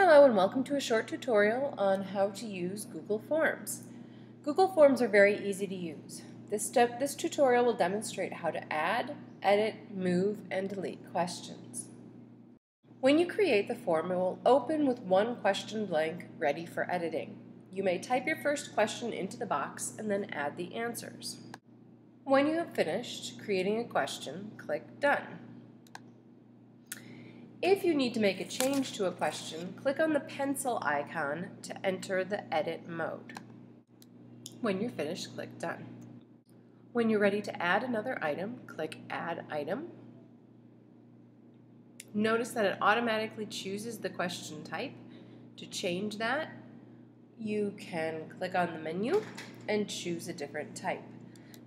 Hello and welcome to a short tutorial on how to use Google Forms. Google Forms are very easy to use. This, step, this tutorial will demonstrate how to add, edit, move, and delete questions. When you create the form, it will open with one question blank ready for editing. You may type your first question into the box and then add the answers. When you have finished creating a question, click Done. If you need to make a change to a question, click on the pencil icon to enter the edit mode. When you're finished, click Done. When you're ready to add another item, click Add Item. Notice that it automatically chooses the question type. To change that, you can click on the menu and choose a different type.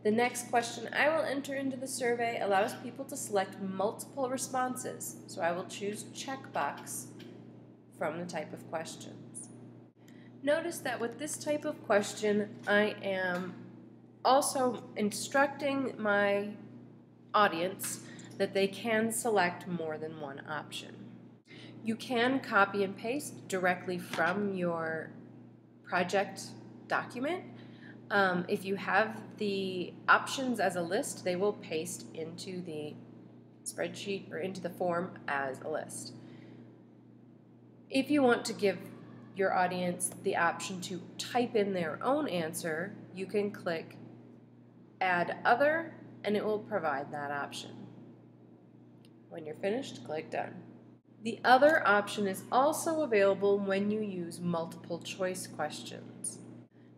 The next question I will enter into the survey allows people to select multiple responses, so I will choose checkbox from the type of questions. Notice that with this type of question, I am also instructing my audience that they can select more than one option. You can copy and paste directly from your project document um, if you have the options as a list, they will paste into the spreadsheet or into the form as a list. If you want to give your audience the option to type in their own answer, you can click Add Other and it will provide that option. When you're finished, click Done. The other option is also available when you use multiple choice questions.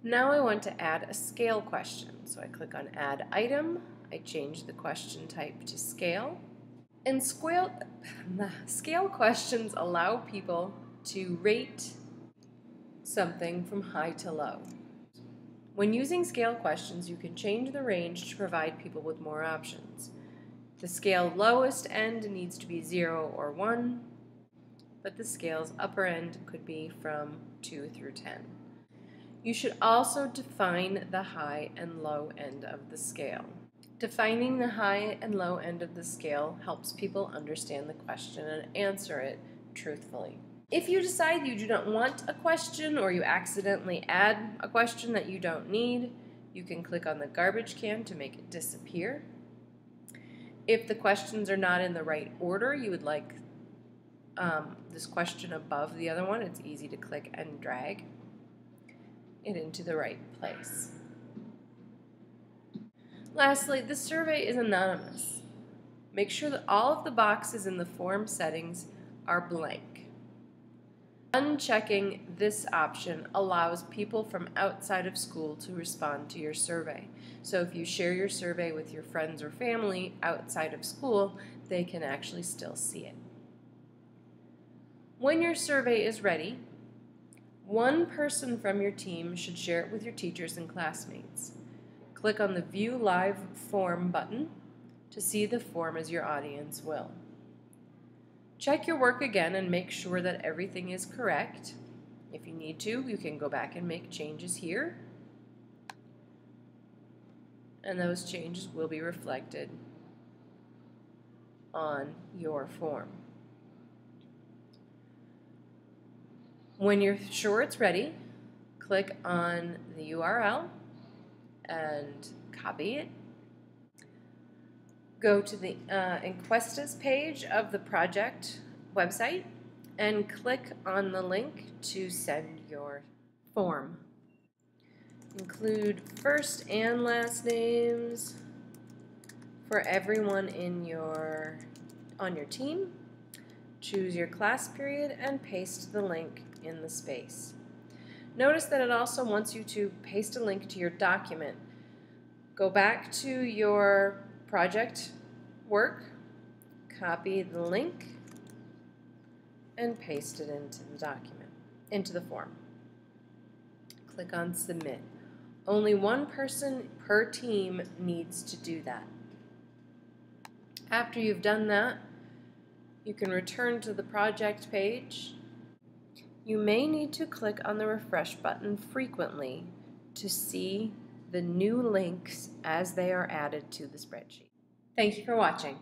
Now I want to add a scale question. So I click on Add Item, I change the question type to Scale. And scale, scale questions allow people to rate something from high to low. When using scale questions, you can change the range to provide people with more options. The scale lowest end needs to be 0 or 1, but the scale's upper end could be from 2 through 10. You should also define the high and low end of the scale. Defining the high and low end of the scale helps people understand the question and answer it truthfully. If you decide you do not want a question or you accidentally add a question that you don't need, you can click on the garbage can to make it disappear. If the questions are not in the right order, you would like um, this question above the other one, it's easy to click and drag it into the right place. Lastly, the survey is anonymous. Make sure that all of the boxes in the form settings are blank. Unchecking this option allows people from outside of school to respond to your survey. So if you share your survey with your friends or family outside of school, they can actually still see it. When your survey is ready, one person from your team should share it with your teachers and classmates. Click on the View Live Form button to see the form as your audience will. Check your work again and make sure that everything is correct. If you need to, you can go back and make changes here. And those changes will be reflected on your form. When you're sure it's ready, click on the URL and copy it. Go to the uh, page of the project website and click on the link to send your form. Include first and last names for everyone in your on your team. Choose your class period and paste the link in the space. Notice that it also wants you to paste a link to your document. Go back to your project work, copy the link, and paste it into the document, into the form. Click on Submit. Only one person per team needs to do that. After you've done that, you can return to the project page you may need to click on the refresh button frequently to see the new links as they are added to the spreadsheet. Thank you for watching.